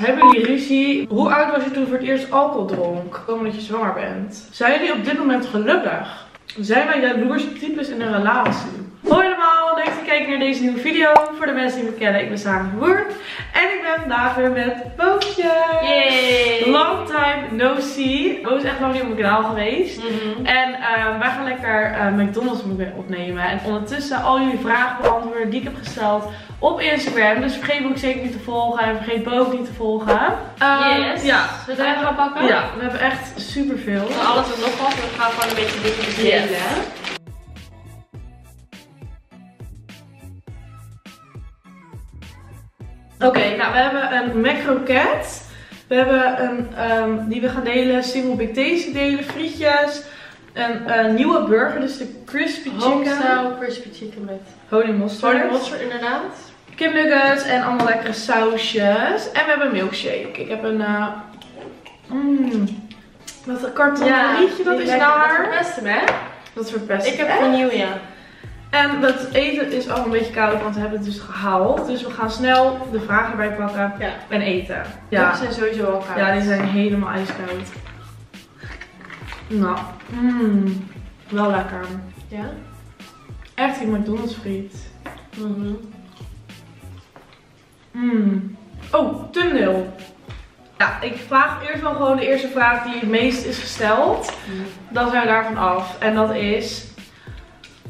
Hebben jullie ruzie? Hoe oud was je toen voor het eerst alcohol dronk? Omdat je zwanger bent. Zijn jullie op dit moment gelukkig? Zijn wij jaloerse types in een relatie? Kijkt naar deze nieuwe video. Voor de mensen die me kennen, ik ben Sarah Woert. En ik ben vandaag weer met Bootje. Yay! Long time no see. Bo is echt lang niet op mijn kanaal geweest. Mhm. En eh, wij gaan lekker eh, McDonald's opnemen. En ondertussen al jullie vragen beantwoorden die ik heb gesteld op Instagram. Dus vergeet me ook zeker niet te volgen. En vergeet Bo ook niet te volgen. Ehm, Yes. Ja. Zullen we gaan pakken? Ja, we hebben echt superveel. Alles en nog wat. We gaan gewoon een beetje dingen delen. Yes. Oké, nou we hebben een macroket. We hebben een, ehm, die we gaan delen, single big tasty delen, frietjes. Een, nieuwe burger, dus de crispy chicken. Homestyle crispy chicken met Honing mustard. honing mosterd inderdaad. Kip nuggets en allemaal lekkere sausjes. En we hebben een milkshake. Ik heb een... mm, dat een karton rietje, dat die is lekker. Dat verpest hem, hè? Dat verpest Ik heb het. een nieuw, ja. En het eten is al een beetje koud, want we hebben het dus gehaald. Dus we gaan snel de vragen erbij pakken Ja. en eten. Ja. Die zijn sowieso al koud. ja die zijn helemaal ijskoud. Nou, mm, wel lekker. Ja? Echt die McDonald's friet. Mhm. Mm. Oh, thumbnail. Ja, ik vraag eerst wel gewoon de eerste vraag die het meest is gesteld. Dan zijn we daarvan af. En dat is.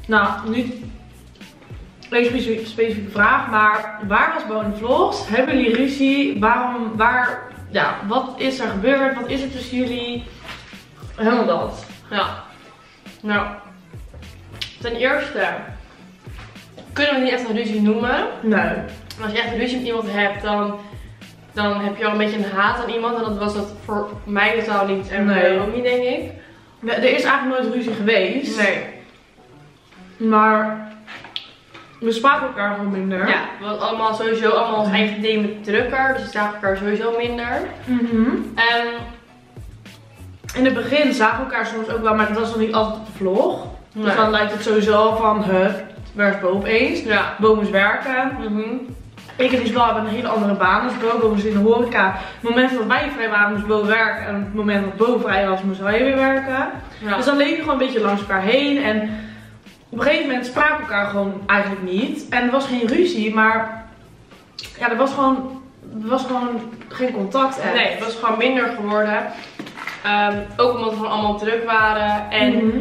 Nou, niet een specifieke, vraag, maar waar was Bo in de vlogs? Hebben jullie ruzie? Waarom, waar, ja, wat is er gebeurd? Wat is er tussen jullie? Helemaal dat. Ja. Nou. Ten eerste kunnen we niet echt een ruzie noemen. Nee. Als je echt een ruzie met iemand hebt, dan, dan heb je al een beetje een haat aan iemand. En dat was dat voor mij totaal niet. En voor Nee. ook niet, denk ik. Er is eigenlijk nooit ruzie geweest. Nee. Maar we spraken elkaar gewoon minder. Ja, we hadden allemaal sowieso allemaal ons eigen ding met drukker. Dus we zagen elkaar sowieso minder. Mhm. En In het begin zagen we elkaar soms ook wel, maar dat was nog niet altijd op de vlog. Dus dan lijkt het sowieso van, huh, waar is Bo opeens? ja. Bo moest werken. Mhm. Ik en Isabel hebben een hele andere baan als Bo. Moest in de horeca. Het moment dat wij vrij waren moest Bo werken. En het moment dat Bo vrij was moest hij weer werken. Ja. Dus dan leef je gewoon een beetje langs elkaar heen. En op een gegeven moment spraken we elkaar gewoon eigenlijk niet. En er was geen ruzie, maar ja, er was gewoon, er was gewoon geen contact. echt. Nee, het was gewoon minder geworden. Ehm, ook omdat we gewoon allemaal druk waren. En Mhm.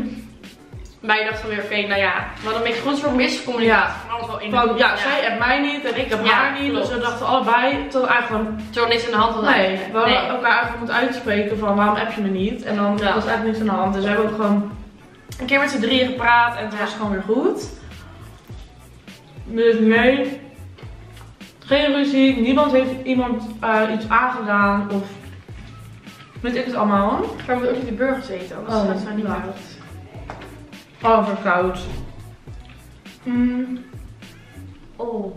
wij dachten weer, oké, nou ja, we hadden een beetje voor miscommunicatie. Van alles wel in Van, groep. ja, zij hebt mij niet en ik heb Ja, haar niet. klopt. Dus we dachten allebei tot eigenlijk Terwijl niks in de hand hadden. Nee, we hadden Nee. elkaar eigenlijk moeten uitspreken van waarom heb je me niet. En dan Ja. was eigenlijk niks aan de hand. Dus we hebben ook gewoon een keer met z'n drieën gepraat en het Ja. was gewoon weer goed. Dus nee, geen ruzie. Niemand heeft iemand eh, iets aangedaan of weet ik het allemaal. Maar we moeten ook niet de burgers eten, anders Oh, gaat het niet uit. Oh, verkoud. Mm, Oh.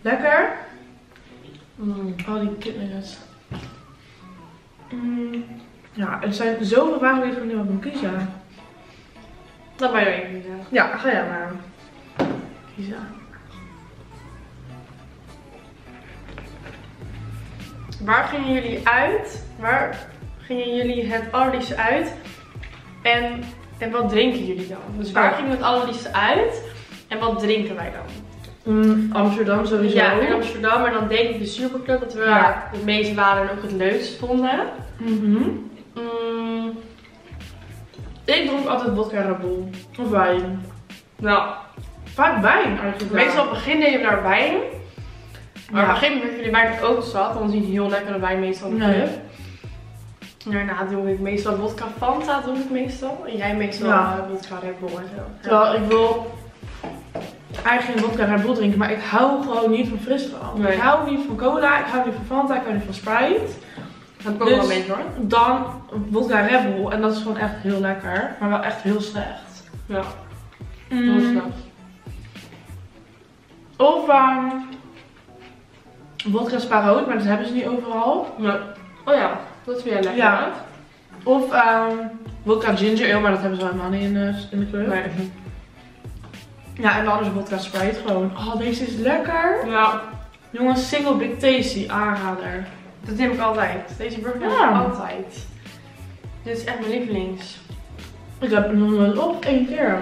lekker. Mm. Oh, die kipnuggets. Mm, ja, er zijn zoveel vragen die ik meer kan kiezen. Dat ben je even zeggen. Ja, ga jij maar kiezen. Waar gingen jullie uit? Waar gingen jullie het allerliefste uit? En, en wat drinken jullie dan? Dus waar gingen we het allerliefste uit? En wat drinken wij dan? Mm, Amsterdam sowieso. Ja, in Amsterdam. En dan denk ik de Superclub dat we Ja. het meest waren en ook het leukst vonden. Mhm. Mm, Ik dronk altijd vodka Red Bull. Of wijn. nou, Vaak wijn eigenlijk. meestal op het begin we naar wijn. Maar Ja. op een gegeven moment jullie wijn ook zat. Want is niet heel lekkere wijn meestal in de club. Daarna doe ik meestal vodka Fanta doe ik meestal. En jij meestal Ja. eh, vodka Red Bull en zo. Terwijl ik wil eigenlijk geen vodka Red Bull drinken, maar ik hou gewoon niet van frisdrank. Nee. Ik hou niet van cola, ik hou niet van Fanta, ik hou niet van Sprite. Ik ook Dus- wel hoor. Dan vodka Red Bull en dat is gewoon echt heel lekker, maar wel echt heel slecht. Ja, Mm. heel snel. Of ehm vodka Spa rood, maar dat hebben ze niet overal. Ja. Oh ja, dat vind jij lekker. Ja. Of ehm vodka ginger ale, maar dat hebben ze helemaal niet in de, in de club. Nee. Ja, en dan is vodka Sprite gewoon. Oh, deze is lekker. Ja. Jongens, single Big Tasty aanrader. Dat neem ik altijd. Deze burger neem ik altijd. Dit is echt mijn lievelings. Ik heb hem nog nooit op, één keer.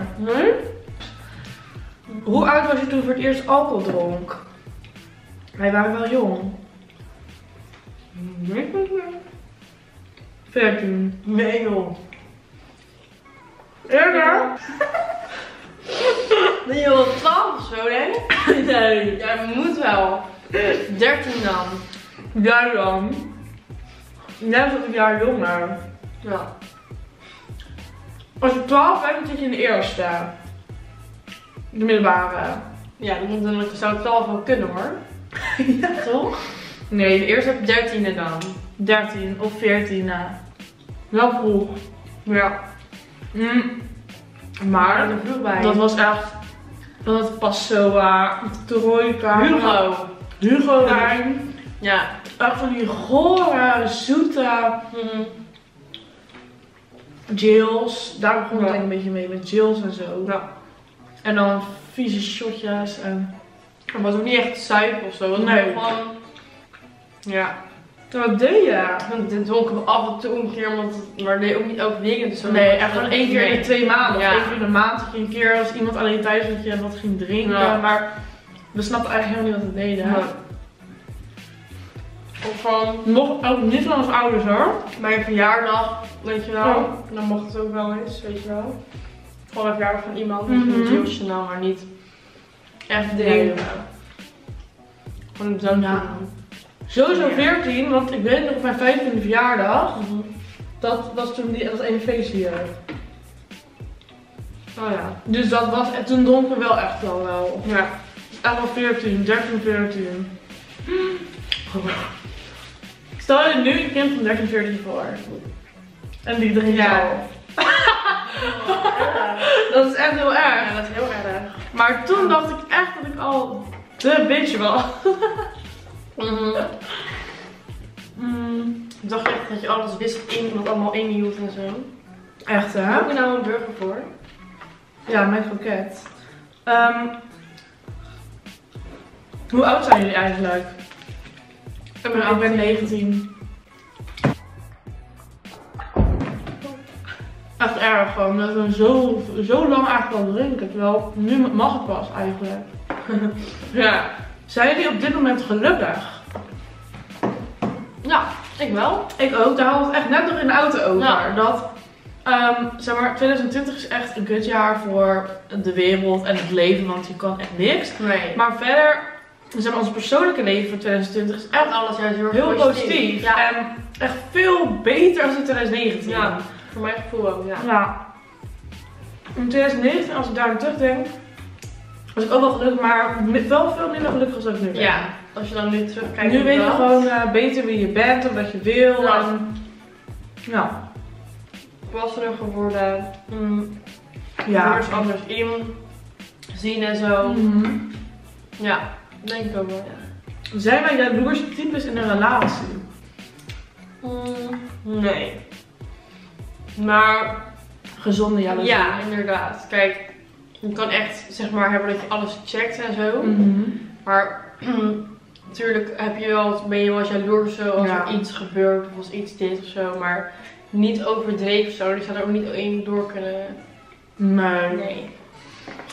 Hoe oud was je toen voor het eerst alcohol dronk? Wij waren wel jong. Nee, niet meer. 14. Nee joh. Eerder? Ben je wel 12 of zo, denk ik? Nee. Ja, moet wel. 13 dan. Jij dan? Jij was een jaar jonger. Ja. Als je 12 bent, dan zit je in de eerste. De middelbare. Ja, dan, dan zou het 12 wel kunnen hoor. ja, toch? Nee, de eerste heb je 13e dan. 13 of 14. Wel vroeg. Ja. Mm. Maar bij. dat was echt. Dat was Passoa, Trojka, Hugo. Hugo wijn. Ja. Echt van die gore, zoete Mhm. Jills. Daar begon Ja. een beetje mee met Jills en zo. Ja. En dan vieze shotjes en. Het was ook niet echt suiker of zo. Het Nee. gewoon... Ja. Wat deed je? Dan dronken we af en toe een keer, want maar nee, ook niet elke weekend. Dus. Nee, echt gewoon één keer in de twee maanden. Ja. Of één keer in de maand. Je een keer als iemand alleen thuis was, dat je wat ging drinken. Ja. Maar we snapten eigenlijk helemaal niet wat we deden. Ja. Of van Nog ook niet van onze ouders hoor. bij een verjaardag, weet je wel. Ja. Dan mocht het ook wel eens, weet je wel. Gewoon een verjaardag van iemand, Mhm. met een nou, maar niet echt dingen. Gewoon zo Ja. Sowieso 14, want ik weet nog op mijn 15e verjaardag. Mhm. Dat was toen die, dat ene feestje hier. Oh ja. Dus dat was, en toen dronken we wel echt wel wel. Ja. Echt wel 14, 13, 14. Stel je nu een kind van 13, 14 voor. En die drinkt Ja. al. Dat is echt heel erg. Ja, dat is heel erg. Maar toen dacht ik echt dat ik al de bitch was. Mhm. Mm, Ik dacht echt dat je alles wist in, wat allemaal inhield en zo. echt hè? Heb je nou een burger voor? Ja, mijn kroket. Ehm, hoe oud zijn jullie eigenlijk? Ik ben 19. Echt erg gewoon, dat we zo, zo lang eigenlijk al drinken. Terwijl nu mag het pas eigenlijk. Ja. Zijn jullie op dit moment gelukkig? Ja, ik wel. Ik ook, daar hadden we het echt net nog in de auto over. Ja. Dat, ehm, zeg maar, 2020 is echt een kutjaar voor de wereld en het leven, want je kan echt niks. Nee. Maar verder, zeg maar, ons persoonlijke leven voor 2020 is echt alles juist heel, heel positief. Ja. En echt veel beter dan in 2019. Ja. Voor mijn gevoel ook, ja. Ja. In 2019, als ik daar aan terugdenk, was ik ook wel gelukkig, maar wel veel minder gelukkig als ik nu ben. Ja, als je dan nu terugkijkt Nu weet je gewoon eh, beter wie je bent en wat je wil. Ja. En, ja. volwassener geworden. Mm, Ja. Anders anders in. Zien en zo. Mhm. Ja, denk ik ook wel, ja. Zijn wij jaloerse types in een relatie? Mm, nee. Maar Gezonde jaloezie. ja, inderdaad. Kijk, je kan echt zeg maar hebben dat je alles checkt en zo. Mhm. Maar natuurlijk heb je wel, ben je wel eens jaloers zo als Ja. er iets gebeurt of als iets dit of zo. Maar niet overdreven zo. Dus je zou er ook niet één door kunnen. Nee. Nee.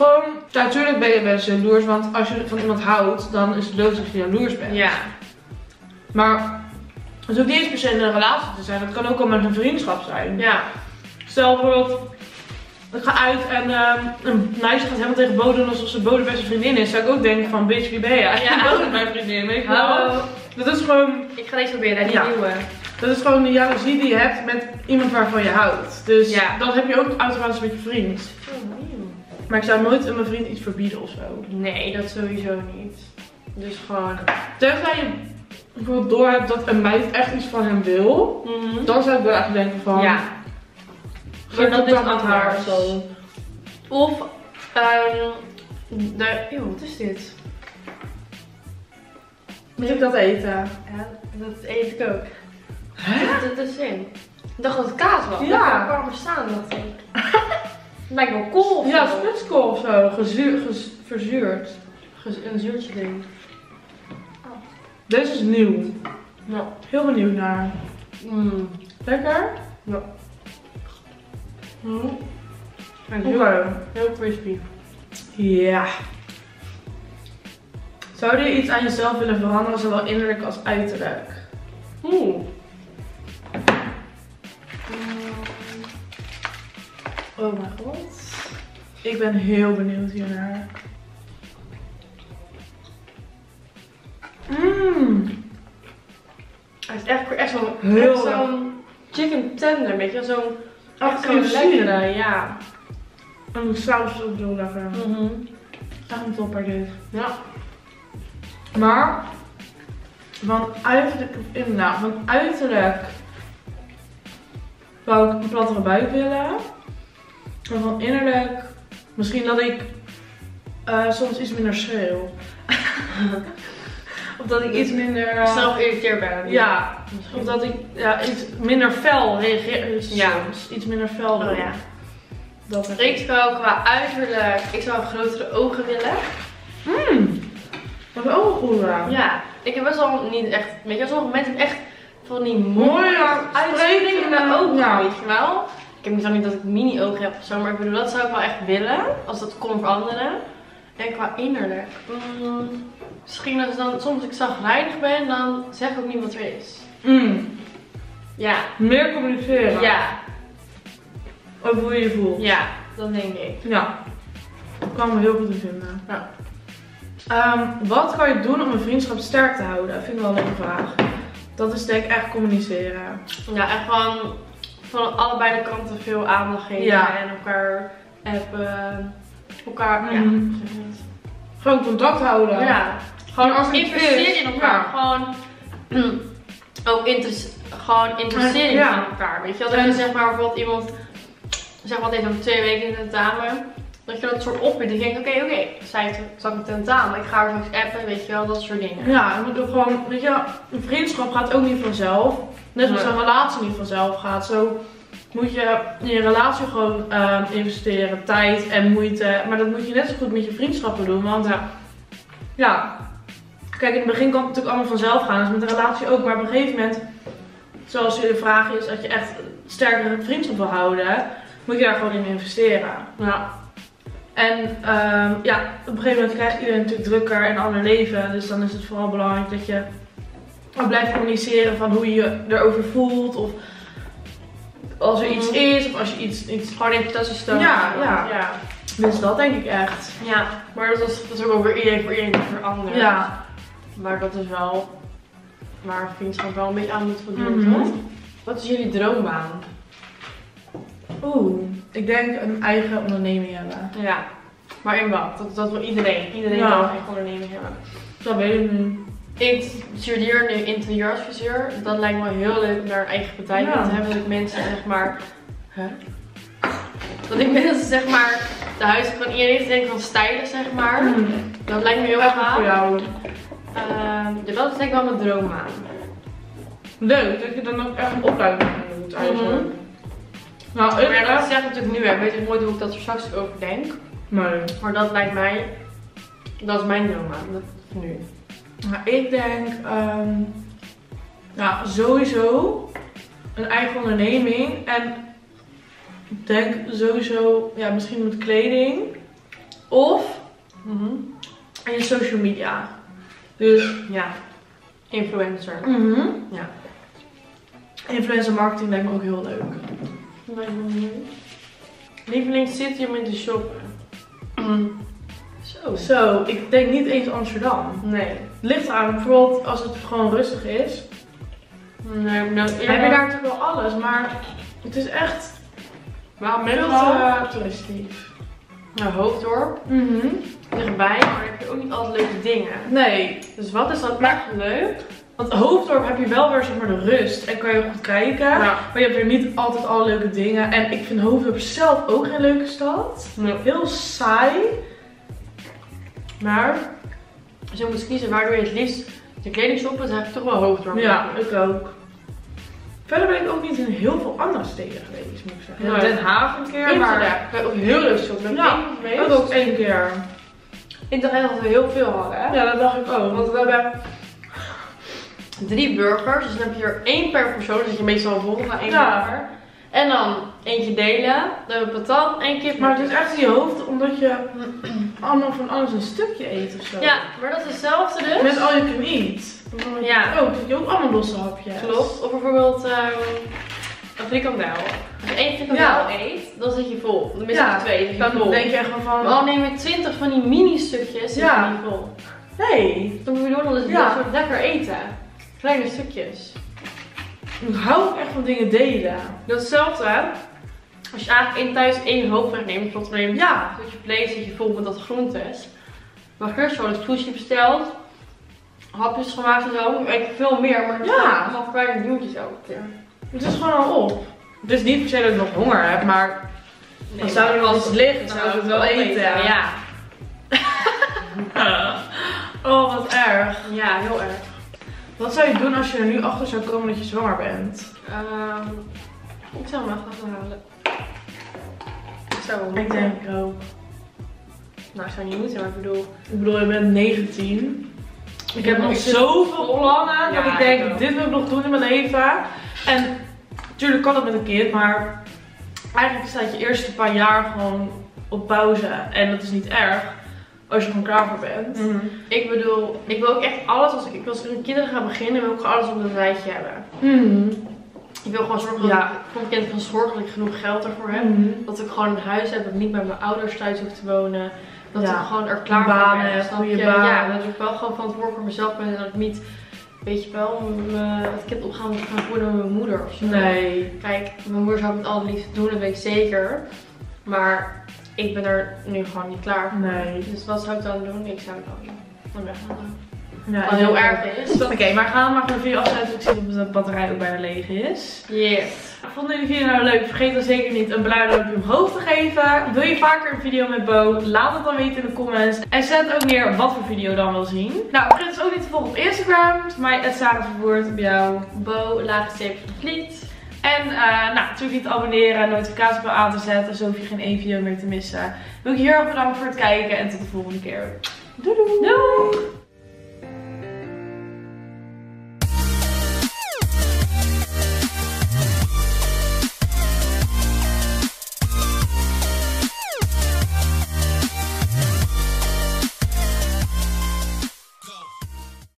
Gewoon, natuurlijk ben je eens jaloers, want als je van iemand houdt, dan is het logisch dat je jaloers bent. Ja. Maar het hoeft niet eens per se in een relatie te zijn, het kan ook al met een vriendschap zijn. Ja. Stel bijvoorbeeld, ik ga uit en ehm, een meisje gaat helemaal tegen Bo doen alsof ze Bo de beste vriendin is. Zou ik ook denken van, bitch, wie ben je? Ja. Mijn vriendin, weet je wel. Dat is gewoon, Ik ga deze proberen, die Ja. nieuwe. dat is gewoon de jaloezie die je hebt met iemand waarvan je houdt. Dus Ja. dan heb je ook automatisch met je vriend. Maar ik zou nooit aan mijn vriend iets verbieden of zo. Nee, dat sowieso niet. Dus gewoon. Tenzij je bijvoorbeeld door hebt dat een meid echt iets van hem wil, dan zou ik wel echt denken van, Ja. geef dat is dat aan haar of zo. Of, ehm de. Eeuw, wat is dit? Moet ik dat eten? Ja, dat eet ik ook. Hè? Wat zit er in? Ik dacht dat het kaas was. Ja. Dat kan er staan, dacht ik. Lijkt wel kool of Ja, zo. spitskool of zo, gezuur, gez- verzuurd. Gez- Een zuurtje ding. Deze is nieuw. Ja. Heel benieuwd naar. Mm. Lekker? Mm. En Oké. heel, heel crispy. Ja. Zou je iets aan jezelf willen veranderen, zowel innerlijk als uiterlijk? Oeh. Oh mijn god. Ik ben heel benieuwd hiernaar. Mmm. Hij is echt, echt zo'n Heel zo'n chicken tender, weet je, zo'n echt zo'n lekkere, ja. En de saus ook heel lekker. Echt een topper dit. Ja. Maar van uiterlijk, inderdaad, van uiterlijk wou ik een plattere buik willen. Maar van innerlijk, misschien dat ik eh, soms iets minder schreeuw. of dat ik iets minder. eh, Zelf ben. ja, Misschien. of dat ik ja, iets minder fel reageer. Ja. Soms. Iets minder fel. Oh ja. Dat Ik zou qua uiterlijk, ik zou grotere ogen willen. Mm. Ook een goede. Ja, ik heb best wel niet echt, weet je, sommige mensen echt van die mooie Mooie, uitspringende sprekende- ogen, weet je wel. Ik heb niet zo niet dat ik mini ogen heb of zo, maar ik bedoel, dat zou ik wel echt willen, als dat kon veranderen. En qua innerlijk, mm, misschien als dan, soms ik zagrijnig ben, dan zeg ik ook niet wat er is. Mm. Ja, Meer communiceren. ja, Over hoe je je voelt. ja, dat denk ik. Ja, dat kan me heel goed in vinden. Ja. Ehm, wat kan je doen om een vriendschap sterk te houden? Dat vind ik wel een leuke vraag. Dat is denk ik echt communiceren. Ja, en gewoon van allebei de kanten veel aandacht geven Ja. en elkaar appen, elkaar, ja, Mhm. Gewoon contact houden. Ja, gewoon als investeren is, in elkaar. ja. Gewoon ook interesse- gewoon interesseren Ja. in elkaar. Weet je wel, dat je zeg maar bijvoorbeeld iemand, zeg maar, heeft over twee weken in tentamen. Dat je dat soort je denkt, oké, oké, zij heeft zat een tentamen. Ik ga haar straks appen, weet je wel, dat soort dingen. Ja, en moet ook gewoon, weet je, een vriendschap gaat ook niet vanzelf. Net zoals Nee. een relatie niet vanzelf gaat. Zo moet je in je relatie gewoon ehm, investeren. Tijd en moeite. Maar dat moet je net zo goed met je vriendschappen doen. Want Ja. ja, kijk, in het begin kan het natuurlijk allemaal vanzelf gaan. Dus met een relatie ook. Maar op een gegeven moment, zoals je de vraag is, dat je echt sterkere vriendschap wil houden, moet je daar gewoon in investeren. Ja. En ehm, ja, op een gegeven moment krijgt iedereen natuurlijk drukker en ander leven. Dus dan is het vooral belangrijk dat je blijft communiceren van hoe je je erover voelt. Of als er iets Mhm. is, of als je iets... iets... Gewoon even tussenstomen. Ja, ja. ja. Dus dat denk ik echt. Ja, maar dat is, dat is ook wel weer iedereen voor iedereen veranderd. Ja. Maar dat is wel waar vriendschap wel een beetje aan moet voldoen, toch? Wat is jullie droombaan? Oeh, ik denk een eigen onderneming hebben. Ja. Maar in wat? Dat, dat wil iedereen. Iedereen Ja. wil een eigen onderneming hebben. Dat weet ik nu. Ik studeer nu interieuradviseur. Dat lijkt me heel leuk om daar een eigen bedrijf Ja. te hebben. Dat ik mensen zeg maar... Huh? Dat ik mensen zeg maar de huizen van iedereen denk van stijlen zeg maar. Mm. Dat lijkt me heel Echt voor jou. Ehm, dat is denk ik wel mijn droombaan. Leuk dat je dan ook echt een opleiding doet eigenlijk. Mhm. Nou, ik dat zeg ik natuurlijk nu. hè. Weet ik nooit hoe ik dat er straks over denk. Nee. Maar dat lijkt mij... Dat is mijn droombaan. Dat is nu. Nou, ik denk, ehm, ja, sowieso een eigen onderneming. En ik denk sowieso, ja, misschien met kleding. Of Mhm. in je social media. Dus, Ja. Influencer. Ja. influencer marketing lijkt me ook heel leuk. Lijkt me leuk. Lievelings city om in te shoppen. Zo. Zo, ik denk niet eens Amsterdam. Nee. Het ligt eraan, bijvoorbeeld als het gewoon rustig is. Nee, nou, heb je daar natuurlijk wel alles, maar het is echt Waarom veel te toeristisch. Nou, Hoofddorp. Mhm. Dichtbij, maar heb je ook niet altijd leuke dingen. Nee, Dus wat is Maar- echt leuk? Want Hoofddorp heb je wel weer zeg maar de rust en kan je goed kijken. Ja. Maar je hebt weer niet altijd alle leuke dingen. En ik vind Hoofddorp zelf ook geen leuke stad. Nee. Heel saai. Maar als je moet kiezen waardoor je het liefst de kleding shoppen, dan heb je toch wel Hoofddorp. Ja, ik ook. Verder ben ik ook niet in heel veel andere steden geweest, moet ik zeggen. Den Haag een keer, maar... ik ben ook heel leuk shoppen. Ik Ja. Dat ook één keer. Ik dacht echt dat we heel veel hadden, hè? Ja, dat dacht ik ook. Want we hebben... drie burgers. Dus dan heb je er één per persoon. Dus je meestal vol van één Ja. burger. En dan eentje delen. Dan heb je patat, één kip. Maar het is echt in je hoofd omdat je allemaal van alles een stukje eet of zo. Ja, maar dat is hetzelfde dus. Met all you can eat. Ja. Oh, dat je ook allemaal losse hapjes. Klopt. Of bijvoorbeeld ehm een frikandel. Als je één frikandel Ja. eet, dan zit je vol. Dan mis je Ja, twee, dan je Dan vol. denk je echt van... Maar al neem je 20 van die mini stukjes, zit Ja. je niet vol. Nee, Dan moet je door, dan is het Ja. een soort lekker eten. Kleine stukjes. ik hou ook echt van dingen delen. Datzelfde, als je eigenlijk in thuis één hoofdrecht neemt, bijvoorbeeld neemt Ja. dat je vlees zit je vol met dat groentes. Maar eerst gewoon het sushi besteld, hapjes gemaakt en zo. Ik veel meer, maar Ja. gewoon kleine nieuwtjes elke keer. Het is gewoon al op. Het is niet per se dat ik nog honger heb, maar dan zou er wel iets liggen, dan zou ik het wel eten. Ja. Oh, wat erg. ja, heel erg. Wat zou je doen als je er nu achter zou komen dat je zwanger bent? Ehm, ik zou hem even gaan halen. Ik zou wel Ik denk ook. Nou, ik zou niet moeten, maar ik bedoel... Ik bedoel, je bent 19. Ik heb nog zoveel plannen dat ik denk, ik dit wil ik nog doen in mijn leven. En natuurlijk kan het met een kind, maar eigenlijk staat je eerste paar jaar gewoon op pauze. En dat is niet erg als je gewoon klaar voor bent. Ik bedoel, ik wil ook echt alles, als ik, als ik met kinderen ga beginnen, wil ik gewoon alles op een rijtje hebben. Mhm. Ik wil gewoon zorgen dat Ja. ik voor mijn kind kan zorgen dat ik genoeg geld ervoor heb. Mhm. Dat ik gewoon een huis heb, dat ik niet bij mijn ouders thuis hoef te wonen. Dat Ja. ik gewoon er klaar voor ben. goede baan. Ja, dat ik wel gewoon verantwoordelijk voor mezelf ben en dat ik niet, weet je wel, het kind op gaan moet gaan voeden met mijn moeder of zo. Nee. Kijk, mijn moeder zou het altijd liefst doen, dat weet ik zeker. Maar ik ben er nu gewoon niet klaar voor. Nee. Dus wat zou ik dan doen? Ik zou dan, dan weghalen. Ja, Wat heel erg is. Oké, maar gaan we maar gewoon de video afsluiten. Ik zie dat de batterij ook bijna leeg is. Yes. Vonden jullie de video nou leuk? Vergeet dan zeker niet een blauw duimpje omhoog te geven. Wil je vaker een video met Bo? Laat het dan weten in de comments. En zet ook neer wat voor video dan wil zien. Nou, vergeet dus ook niet te volgen op Instagram. Mij, het Sarah Verwoerd. Bij jou. Bo, lage streep van Vliet. En eh, nou, natuurlijk niet te abonneren, notificatiebel aan te zetten. Zo hoef je geen één video meer te missen. Wil ik je heel erg bedanken voor het kijken. En tot de volgende keer. Doei doei! doei.